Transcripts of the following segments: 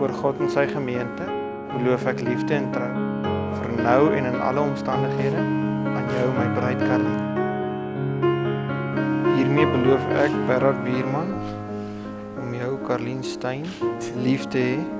voor God en sy gemeente beloof ek liefde en trou vir nou en in alle omstandighede aan jou my bruid Karlien. Hiermee beloof ek Bernard Bierman om jou Karlien Steyn lief te hê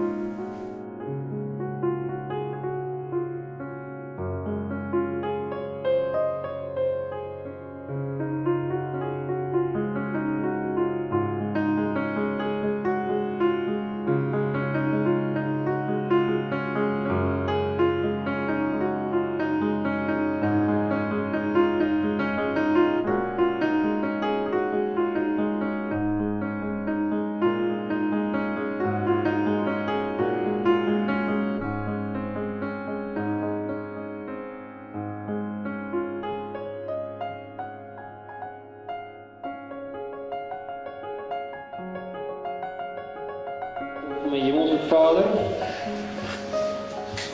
Mijn in Vader.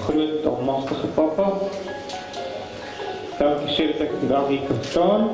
Groot almachtige papa. Dank je zeer dat ik vandaag hier kan staan.